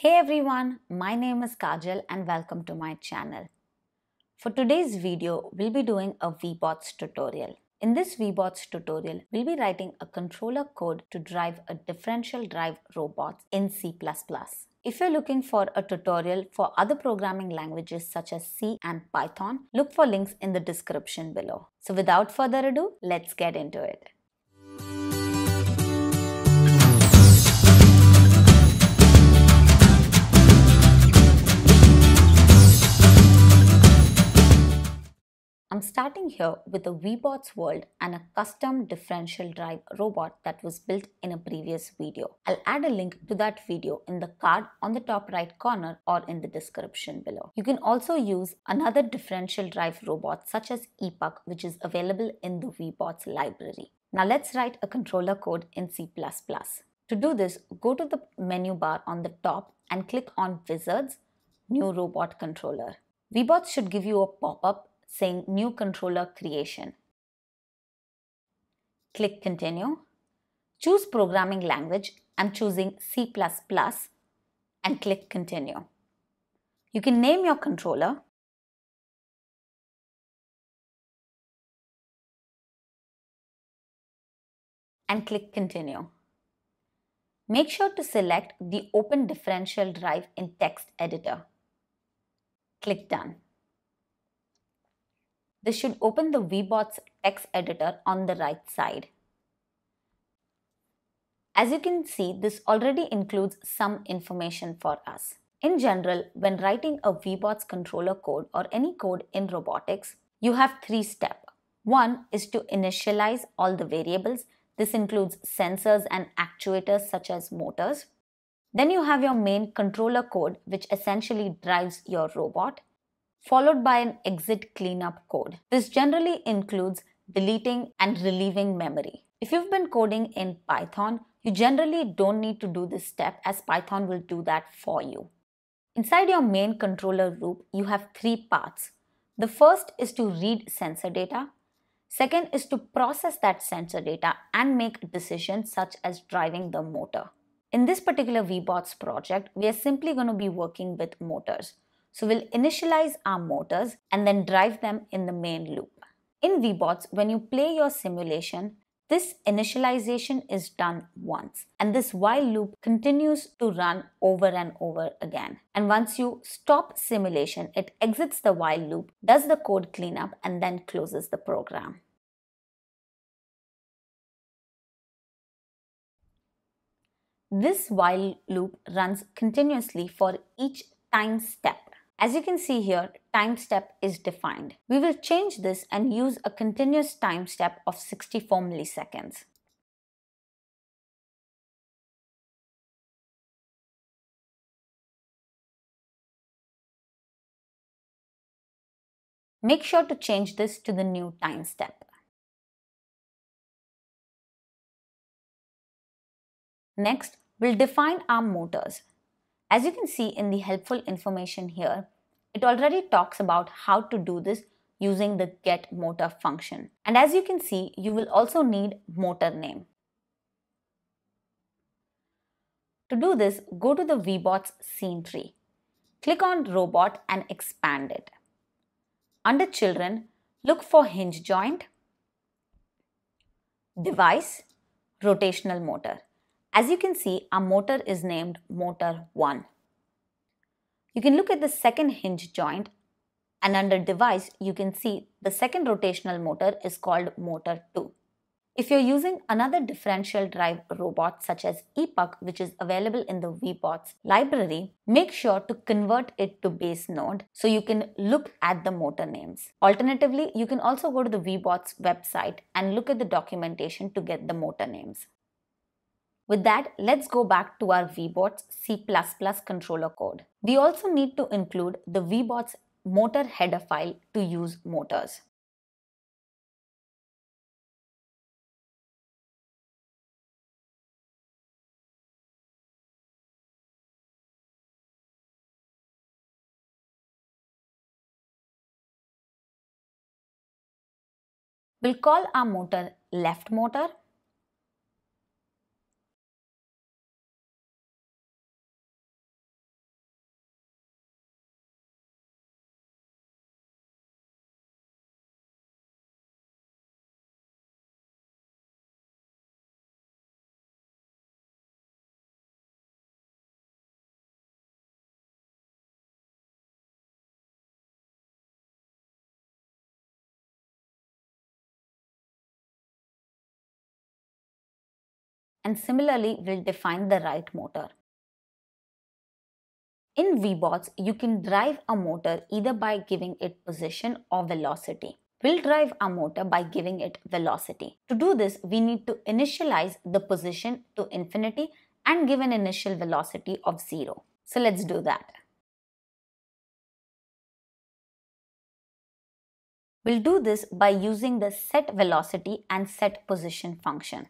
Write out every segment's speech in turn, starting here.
Hey everyone, my name is Kajal and welcome to my channel. For today's video, we'll be doing a Webots tutorial. In this Webots tutorial, we'll be writing a controller code to drive a differential drive robot in C++. If you're looking for a tutorial for other programming languages such as C and Python, look for links in the description below. So without further ado, let's get into it. I'm starting here with a Webots world and a custom differential drive robot that was built in a previous video. I'll add a link to that video in the card on the top right corner or in the description below. You can also use another differential drive robot such as ePuck which is available in the Webots library. Now let's write a controller code in C++. To do this, go to the menu bar on the top and click on Wizards, New Robot Controller. Webots should give you a pop-up saying New Controller Creation. Click Continue. Choose Programming Language. I'm choosing C++ and click Continue. You can name your controller. and click Continue. Make sure to select the Open Differential Drive in Text Editor. Click Done. This should open the Webots text editor on the right side. As you can see, this already includes some information for us. In general, when writing a Webots controller code or any code in robotics, you have three steps. One is to initialize all the variables. This includes sensors and actuators such as motors. Then you have your main controller code, which essentially drives your robot followed by an exit cleanup code. This generally includes deleting and relieving memory. If you've been coding in Python, you generally don't need to do this step as Python will do that for you. Inside your main controller loop, you have three parts. The first is to read sensor data. Second is to process that sensor data and make decisions such as driving the motor. In this particular Webots project, we are simply going to be working with motors. So we'll initialize our motors and then drive them in the main loop. In Webots, when you play your simulation, this initialization is done once and this while loop continues to run over and over again. And once you stop simulation, it exits the while loop, does the code cleanup and then closes the program. This while loop runs continuously for each time step as you can see here, time step is defined. We will change this and use a continuous time step of 64 milliseconds. Make sure to change this to the new time step. Next, we'll define our motors. As you can see in the helpful information here, it already talks about how to do this using the get motor function. And as you can see, you will also need motor name. To do this, go to the Webots scene tree. Click on robot and expand it. Under children, look for hinge joint, device, rotational motor. As you can see, our motor is named motor 1. You can look at the second hinge joint and under device, you can see the second rotational motor is called motor 2. If you're using another differential drive robot such as ePuck, which is available in the Webots library, make sure to convert it to base node so you can look at the motor names. Alternatively, you can also go to the Webots website and look at the documentation to get the motor names. With that, let's go back to our Webots C++ controller code. We also need to include the Webots motor header file to use motors. We'll call our motor left motor and similarly will define the right motor. In Webots, you can drive a motor either by giving it position or velocity. We'll drive a motor by giving it velocity. To do this, we need to initialize the position to infinity and give an initial velocity of zero. So let's do that. We'll do this by using the set velocity and set position function.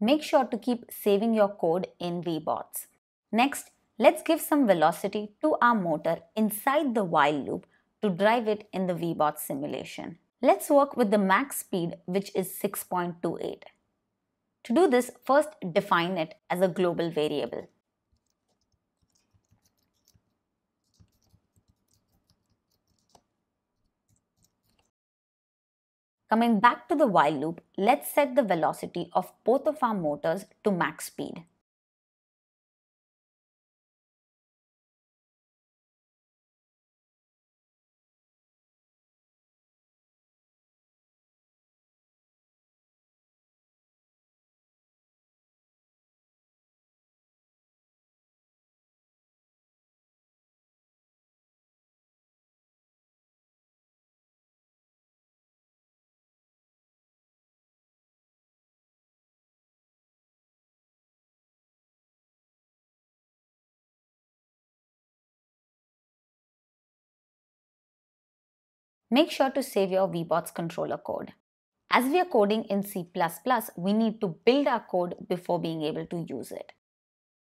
Make sure to keep saving your code in Webots. Next, let's give some velocity to our motor inside the while loop to drive it in the Webots simulation. Let's work with the max speed which is 6.28. To do this, first define it as a global variable. Coming back to the while loop, let's set the velocity of both of our motors to max speed. Make sure to save your Webots controller code. As we are coding in C++, we need to build our code before being able to use it.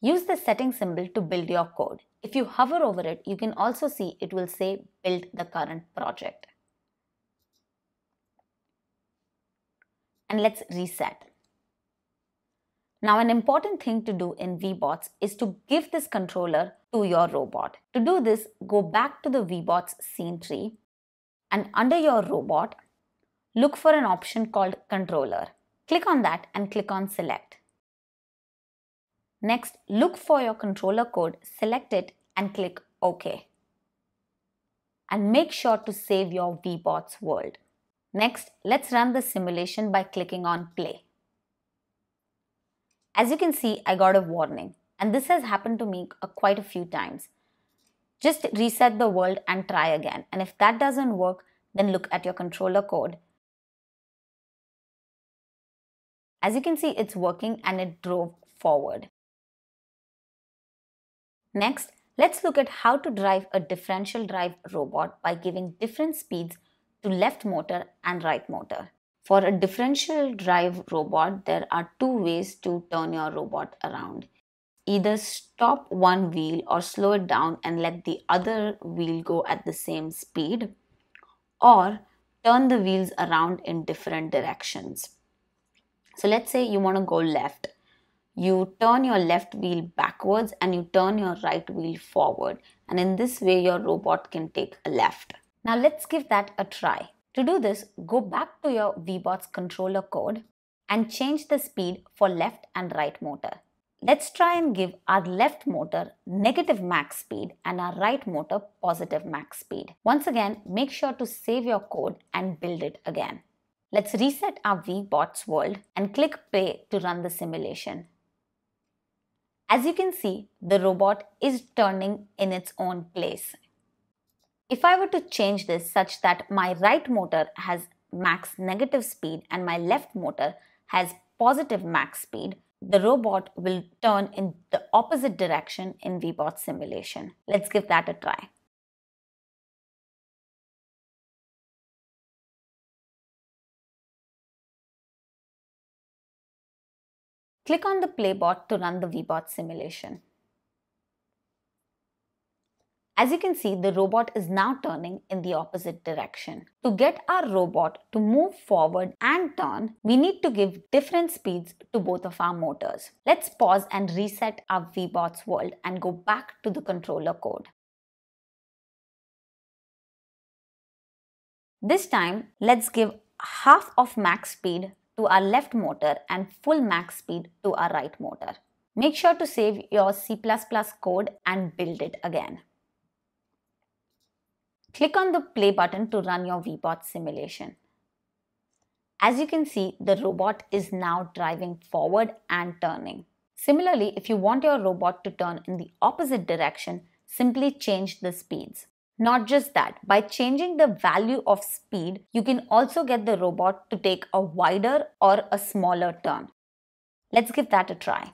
Use the setting symbol to build your code. If you hover over it, you can also see it will say build the current project. And let's reset. Now an important thing to do in Webots is to give this controller to your robot. To do this, go back to the Webots scene tree and under your robot, look for an option called controller. Click on that and click on select. Next, look for your controller code, select it and click OK. And make sure to save your Webots world. Next, let's run the simulation by clicking on play. As you can see, I got a warning and this has happened to me quite a few times. Just reset the world and try again. And if that doesn't work, then look at your controller code. As you can see, it's working and it drove forward. Next, let's look at how to drive a differential drive robot by giving different speeds to left motor and right motor. For a differential drive robot, there are two ways to turn your robot around either stop one wheel or slow it down and let the other wheel go at the same speed, or turn the wheels around in different directions. So let's say you want to go left. You turn your left wheel backwards and you turn your right wheel forward. And in this way, your robot can take a left. Now let's give that a try. To do this, go back to your Webots controller code and change the speed for left and right motor. Let's try and give our left motor negative max speed and our right motor positive max speed. Once again, make sure to save your code and build it again. Let's reset our Webots world and click play to run the simulation. As you can see, the robot is turning in its own place. If I were to change this such that my right motor has max negative speed and my left motor has positive max speed, the robot will turn in the opposite direction in Webot simulation. Let's give that a try. Click on the playbot to run the Webot simulation. As you can see, the robot is now turning in the opposite direction. To get our robot to move forward and turn, we need to give different speeds to both of our motors. Let's pause and reset our Webot's world and go back to the controller code. This time, let's give half of max speed to our left motor and full max speed to our right motor. Make sure to save your C++ code and build it again. Click on the play button to run your Webot simulation. As you can see, the robot is now driving forward and turning. Similarly, if you want your robot to turn in the opposite direction, simply change the speeds. Not just that, by changing the value of speed, you can also get the robot to take a wider or a smaller turn. Let's give that a try.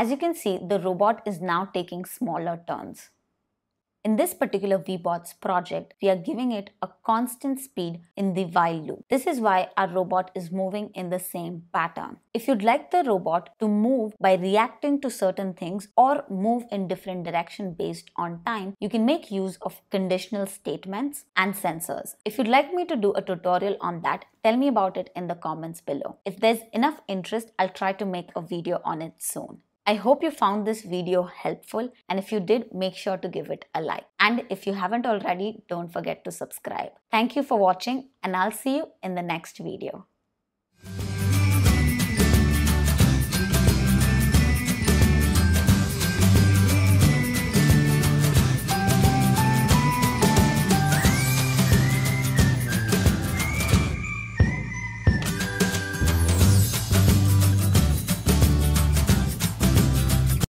As you can see, the robot is now taking smaller turns. In this particular Webots project, we are giving it a constant speed in the while loop. This is why our robot is moving in the same pattern. If you'd like the robot to move by reacting to certain things or move in different direction based on time, you can make use of conditional statements and sensors. If you'd like me to do a tutorial on that, tell me about it in the comments below. If there's enough interest, I'll try to make a video on it soon. I hope you found this video helpful and if you did, make sure to give it a like. And if you haven't already, don't forget to subscribe. Thank you for watching and I'll see you in the next video.